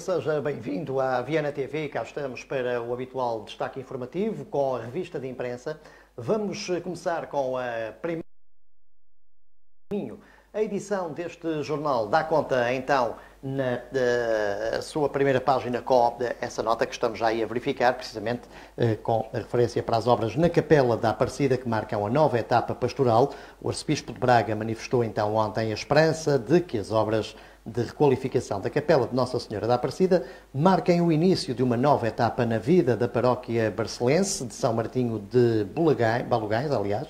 Seja bem-vindo à Viana TV. Cá estamos para o habitual destaque informativo com a revista de imprensa. Vamos começar com a primeira. A edição deste jornal dá conta então na sua primeira página com essa nota que estamos já aí a verificar, precisamente eh, com referência para as obras na Capela da Aparecida, que marcam a nova etapa pastoral. O arcebispo de Braga manifestou então ontem a esperança de que as obras de requalificação da Capela de Nossa Senhora da Aparecida marquem o início de uma nova etapa na vida da paróquia barcelense de São Martinho de Balugais, aliás,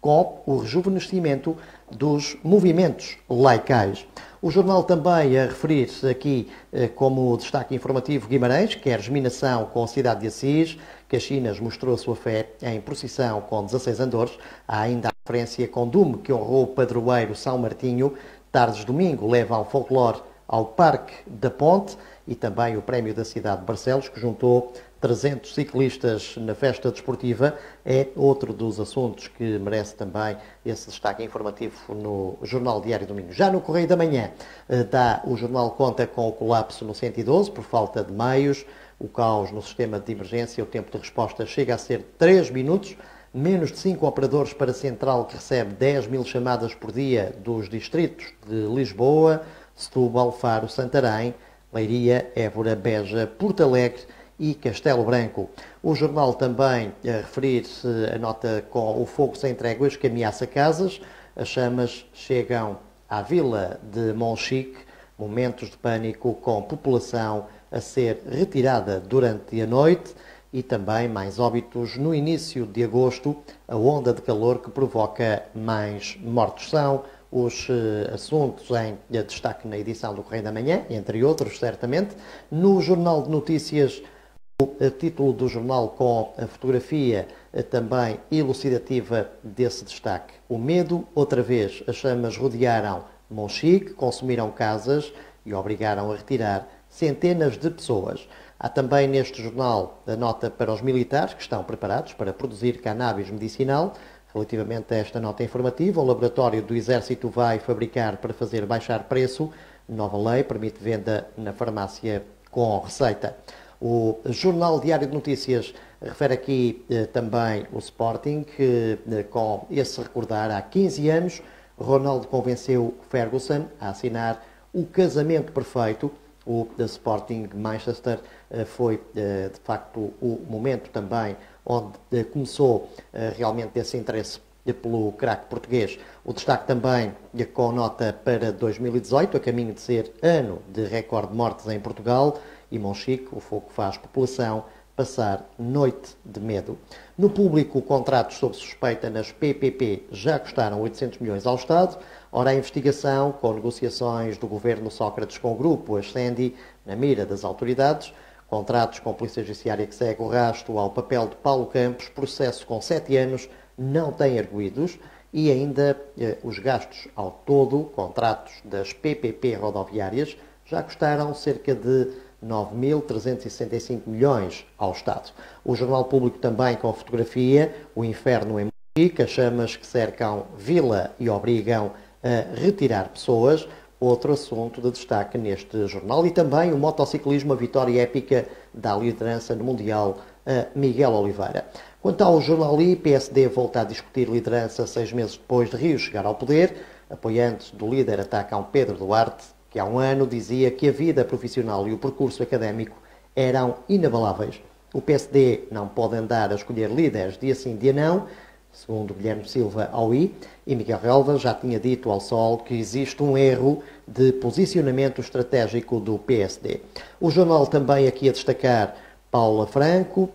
com o rejuvenescimento dos movimentos laicais. O jornal também a referir-se aqui eh, como destaque informativo Guimarães, quer germinação com a cidade de Assis, Caxinas mostrou a sua fé em procissão com 16 andores. Há ainda a referência com Dume, que honrou o padroeiro São Martinho. Tardes domingo leva ao folclore ao Parque da Ponte e também o Prémio da Cidade de Barcelos, que juntou 300 ciclistas na festa desportiva, é outro dos assuntos que merece também esse destaque informativo no Jornal Diário Domingo. Já no Correio da Manhã, eh, dá, o jornal conta com o colapso no 112 por falta de meios, o caos no sistema de emergência, o tempo de resposta chega a ser 3 minutos, menos de 5 operadores para a central que recebe 10 mil chamadas por dia dos distritos de Lisboa, Setúbal, Faro, Santarém, Leiria, Évora, Beja, Porto Alegre e Castelo Branco. O jornal também a referir-se a nota com o fogo sem tréguas que ameaça casas. As chamas chegam à vila de Monchique, momentos de pânico com população a ser retirada durante a noite e também mais óbitos no início de agosto, a onda de calor que provoca mais mortos. São os uh, assuntos em destaque na edição do Correio da Manhã, entre outros, certamente. No Jornal de Notícias, o título do jornal com a fotografia eh, também elucidativa desse destaque. O medo, outra vez, as chamas rodearam Monchique, consumiram casas e obrigaram a retirar centenas de pessoas. Há também neste jornal a nota para os militares que estão preparados para produzir cannabis medicinal. Relativamente a esta nota informativa, o laboratório do Exército vai fabricar para fazer baixar preço. Nova lei permite venda na farmácia com receita. O Jornal Diário de Notícias refere aqui eh, também o Sporting, que eh, com esse recordar, há 15 anos, Ronaldo convenceu Ferguson a assinar o casamento perfeito. O Sporting Manchester eh, foi, eh, de facto, o momento também onde eh, começou eh, realmente esse interesse pelo craque português. O destaque também com nota para 2018, a caminho de ser ano de recorde de mortes em Portugal e Monchique, o fogo faz população passar noite de medo. No público, contratos sob suspeita nas PPP já custaram 800 milhões ao Estado. Ora, a investigação, com negociações do governo Sócrates com o grupo Ascendi, na mira das autoridades, contratos com a Polícia Judiciária que segue o rasto ao papel de Paulo Campos, processo com sete anos, não tem arguídos e ainda eh, os gastos ao todo, contratos das PPP rodoviárias, já custaram cerca de 9.365 milhões ao Estado. O Jornal Público também com fotografia, o inferno em Moçambique, as chamas que cercam vila e obrigam a retirar pessoas, outro assunto de destaque neste jornal, e também o motociclismo, a vitória épica da liderança no Mundial Miguel Oliveira. Quanto ao jornal I, PSD volta a discutir liderança seis meses depois de Rio chegar ao poder. Apoiantes do líder atacam Pedro Duarte que há um ano dizia que a vida profissional e o percurso académico eram inabaláveis. O PSD não pode andar a escolher líderes dia sim, dia não, segundo Guilherme Silva ao I, e Miguel Relva já tinha dito ao Sol que existe um erro de posicionamento estratégico do PSD. O jornal também aqui a destacar Paula Franco,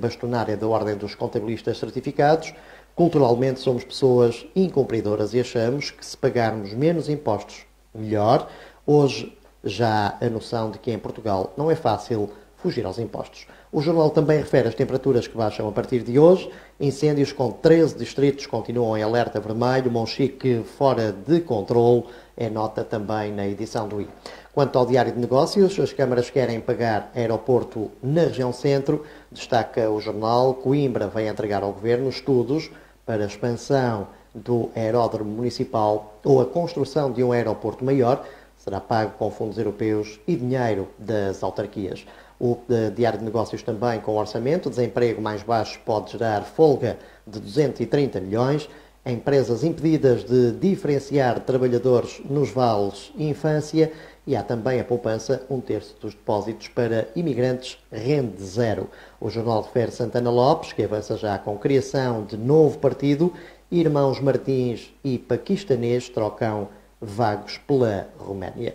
bastonária da Ordem dos Contabilistas Certificados. Culturalmente somos pessoas incumpridoras e achamos que se pagarmos menos impostos, melhor. Hoje já a noção de que em Portugal não é fácil fugir aos impostos. O jornal também refere as temperaturas que baixam a partir de hoje. Incêndios com 13 distritos continuam em alerta vermelho. Monchique fora de controle é nota também na edição do I. Quanto ao Diário de Negócios, as câmaras querem pagar aeroporto na região centro. Destaca o jornal, Coimbra vai entregar ao Governo estudos para a expansão do aeródromo municipal ou a construção de um aeroporto maior será pago com fundos europeus e dinheiro das autarquias. O eh, Diário de Negócios também com orçamento, desemprego mais baixo pode gerar folga de 230 milhões, empresas impedidas de diferenciar trabalhadores nos vales infância e há também a poupança, um terço dos depósitos para imigrantes rende zero. O jornal refere Santana Lopes, que avança já com criação de novo partido, Irmãos Martins e Paquistanês trocam vagos pela Roménia.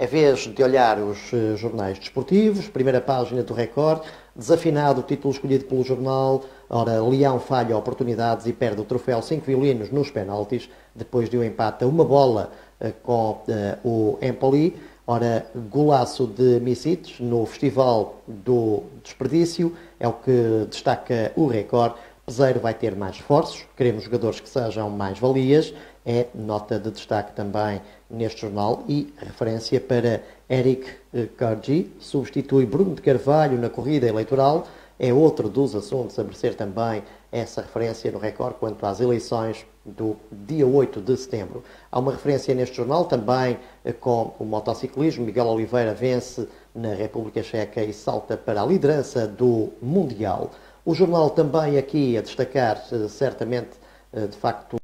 É vez de olhar os eh, jornais desportivos, primeira página do Record, desafinado o título escolhido pelo jornal, ora, Leão falha oportunidades e perde o troféu 5 violinos nos penaltis, depois de um empate a uma bola uh, com uh, o Empoli, ora, golaço de Misites no Festival do Desperdício, é o que destaca o Record, Peseiro vai ter mais esforços, queremos jogadores que sejam mais valias, é nota de destaque também neste jornal e referência para Eric Cargi, substitui Bruno de Carvalho na corrida eleitoral, é outro dos assuntos a merecer também essa referência no recorde quanto às eleições do dia 8 de setembro. Há uma referência neste jornal também com o motociclismo. Miguel Oliveira vence na República Checa e salta para a liderança do Mundial. O jornal também aqui a destacar, eh, certamente, eh, de facto, eh,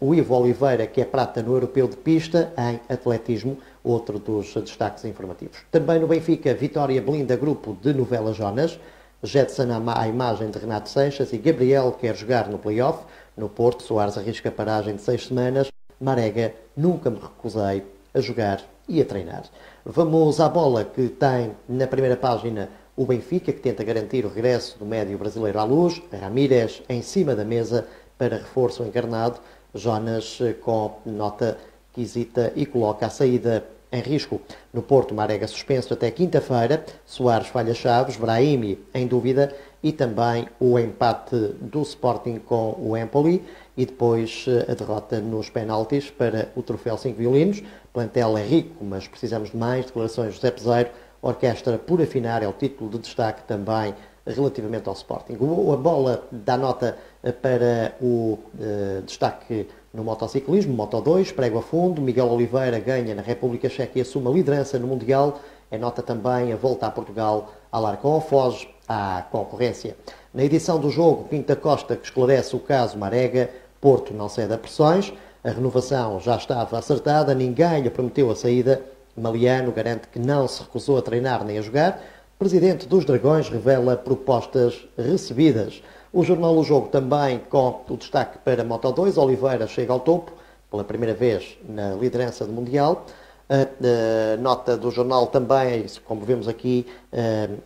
o Ivo Oliveira, que é prata no Europeu de Pista em atletismo, outro dos destaques informativos. Também no Benfica, Vitória Belinda, grupo de Novela Jonas, Jetson à imagem de Renato Seixas e Gabriel quer jogar no playoff. No Porto, Soares arrisca paragem de seis semanas. Marega, nunca me recusei a jogar e a treinar. Vamos à bola que tem na primeira página o Benfica, que tenta garantir o regresso do médio brasileiro à luz. Ramírez em cima da mesa para reforço encarnado. Jonas eh, com nota que hesita e coloca a saída em risco. No Porto, Marega suspenso até quinta-feira, Soares falha chaves, Brahimi em dúvida e também o empate do Sporting com o Empoli e depois eh, a derrota nos penaltis para o troféu 5 violinos. Plantel é rico, mas precisamos de mais declarações de José Peseiro. Orquestra por afinar é o título de destaque também relativamente ao Sporting. A bola dá nota para o uh, destaque no motociclismo, Moto 2, prego a fundo, Miguel Oliveira ganha na República Checa e assume a liderança no Mundial. É nota também a volta a Portugal a Larcon, foge à concorrência. Na edição do jogo, Pinta Costa que esclarece o caso Marega, Porto não cede a pressões, a renovação já estava acertada, ninguém lhe prometeu a saída. Maliano garante que não se recusou a treinar nem a jogar, presidente dos Dragões revela propostas recebidas. O jornal O Jogo também com o destaque para Moto 2. Oliveira chega ao topo pela primeira vez na liderança do Mundial. A, nota do jornal também, como vemos aqui,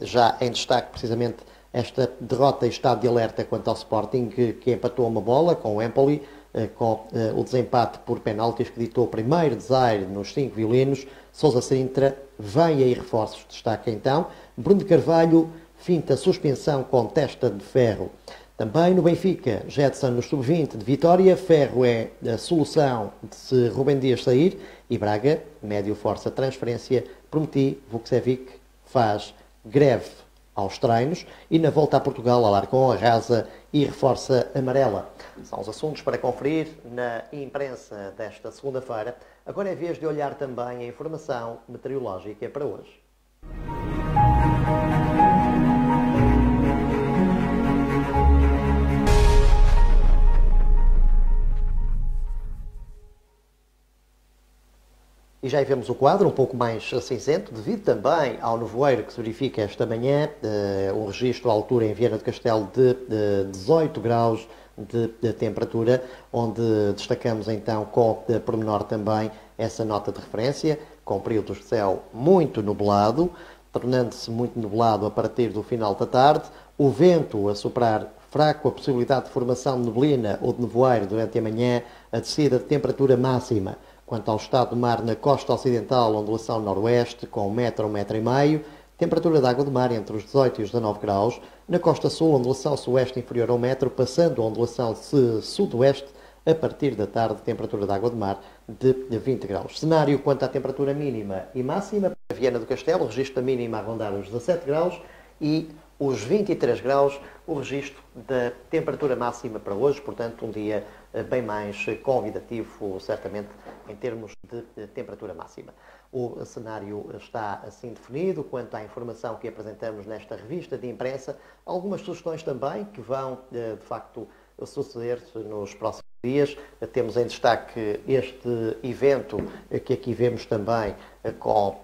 já em destaque precisamente esta derrota e estado de alerta quanto ao Sporting, que, que empatou uma bola com o Empoli, com o desempate por penaltis que ditou o primeiro desaire nos cinco violinos. Sousa Sintra vem aí reforços. Destaca então Bruno Carvalho finta suspensão com testa de ferro. Também no Benfica, Jetson no sub-20 de Vitória, Ferro é a solução de se Rubem Dias sair e Braga, médio força transferência, prometi, Vukcevic faz greve aos treinos e na volta a Portugal Alarcon arrasa e reforça amarela. São os assuntos para conferir na imprensa desta segunda-feira. Agora é vez de olhar também a informação meteorológica para hoje. E já vemos o quadro um pouco mais cinzento, devido também ao nevoeiro que se verifica esta manhã, uh, um registro à altura em Viana do Castelo de, de 18 graus de, de, temperatura, onde destacamos então com de pormenor também essa nota de referência, com períodos de céu muito nublado, tornando-se muito nublado a partir do final da tarde, o vento a soprar fraco, a possibilidade de formação de neblina ou de nevoeiro durante a manhã, a descida de temperatura máxima Quanto ao estado do mar na costa ocidental, ondulação noroeste com 1 metro, 1 metro e meio, temperatura da água do mar entre os 18 e os 19 graus. Na costa sul, ondulação sueste inferior a 1 metro, passando a ondulação sudoeste a partir da tarde, temperatura da água do mar de 20 graus. Cenário quanto à temperatura mínima e máxima, Viana do Castelo, registro da mínima a rondar os 17 graus e os 23 graus o registro da temperatura máxima para hoje, portanto, um dia eh, bem mais convidativo, certamente, em termos de temperatura máxima. O cenário está assim definido quanto à informação que apresentamos nesta revista de imprensa. Algumas sugestões também que vão, de facto, suceder nos próximos dias. Temos em destaque este evento que aqui vemos também com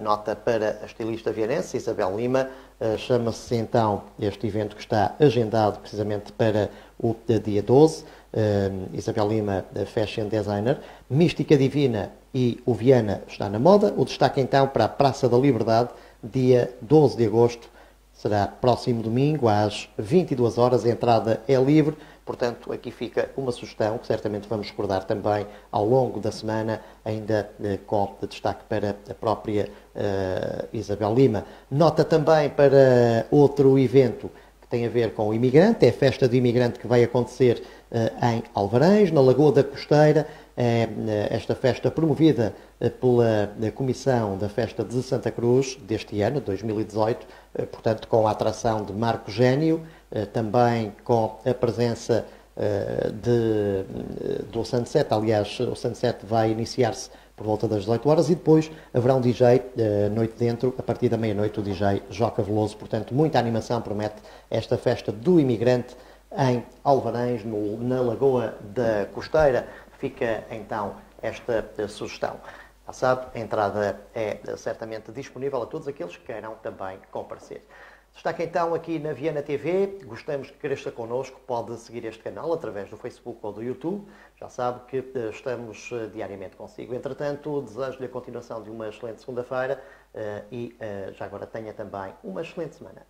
nota para a estilista vianense Isabel Lima. Uh, Chama-se então este evento que está agendado precisamente para o dia 12. Uh, eh, Isabel Lima, fashion designer. Mística Divina e o Viana está na moda. O destaque então para a Praça da Liberdade, dia 12 de agosto, será próximo domingo às 22 horas. A entrada é livre. Portanto, aqui fica uma sugestão que certamente vamos recordar também ao longo da semana, ainda eh, com destaque para a própria uh, Isabel Lima. Nota também para outro evento que tem a ver com o imigrante, é a festa do imigrante que vai acontecer uh, em Alvarães, na Lagoa da Costeira. É, esta festa promovida pela Comissão da Festa de Santa Cruz deste ano, 2018, portanto, com a atração de Marco Gênio, eh, também com a presença eh, de, eh, do Sunset. Aliás, o Sunset vai iniciar-se por volta das 18 horas e depois haverá um DJ noite dentro, a partir da meia-noite, o DJ Joca Veloso. Portanto, muita animação promete esta festa do imigrante em Alvarães, no, na Lagoa da Costeira. Fica então esta sugestão. Já sabe, a entrada é certamente disponível a todos aqueles que queiram também comparecer. Destaque então aqui na Viana TV. Gostamos que cresça connosco. Pode seguir este canal através do Facebook ou do YouTube. Já sabe que eh, estamos eh, diariamente consigo. Entretanto, desejo-lhe a continuação de uma excelente segunda-feira eh, e já agora tenha também uma excelente semana.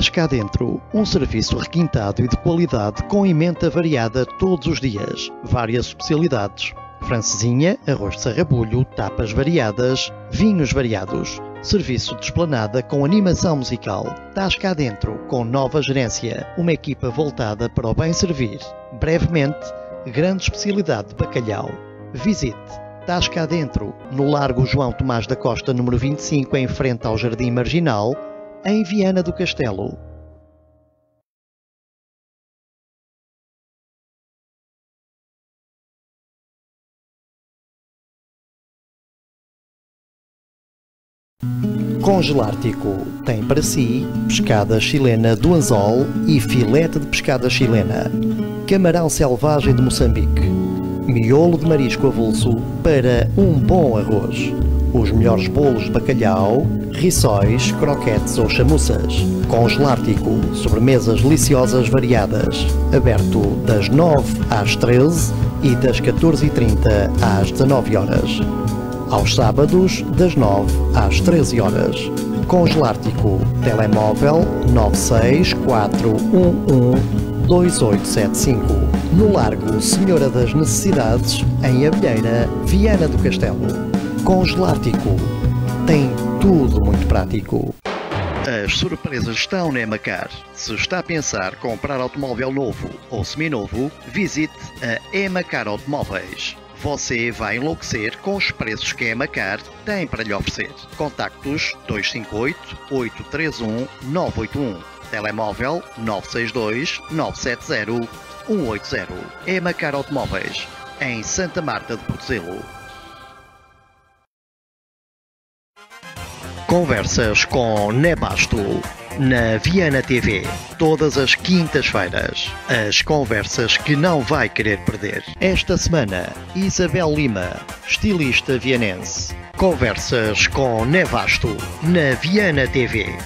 Estás cá dentro, um serviço requintado e de qualidade com emenda variada todos os dias, várias especialidades, francesinha, arroz de sarrabulho, tapas variadas, vinhos variados, serviço de esplanada com animação musical. Estás cá dentro, com nova gerência, uma equipa voltada para o bem servir. Brevemente, grande especialidade de bacalhau. Visite Estás cá dentro, no Largo João Tomás da Costa, número 25, em frente ao Jardim Marginal, em Viana do Castelo. Congelártico tem para si pescada chilena do anzol e filete de pescada chilena, camarão selvagem de Moçambique, miolo de marisco avulso para um bom arroz. Os melhores bolos de bacalhau, rissóis, croquetes ou chamuças. Congelártico, sobremesas deliciosas variadas. Aberto das 9 às 13 e das 14h30 às 19 horas. Aos sábados, das 9 às 13 horas. Congelártico, telemóvel 964112875. No Largo Senhora das Necessidades, em Abelheira, Viana do Castelo. Congelártico. Tem tudo muito prático. As surpresas estão na Emacar. Se está a pensar comprar automóvel novo ou seminovo, visite a Emacar Automóveis. Você vai enlouquecer com os preços que a Emacar tem para lhe oferecer. Contactos 258 831 981. Telemóvel 962 970 180. Emacar Automóveis. Em Santa Marta de Portozelo. Conversas com Nebasto na Viana TV, todas as quintas-feiras. As conversas que não vai querer perder. Esta semana, Isabel Lima, estilista vianense. Conversas com Nevasto na Viana TV.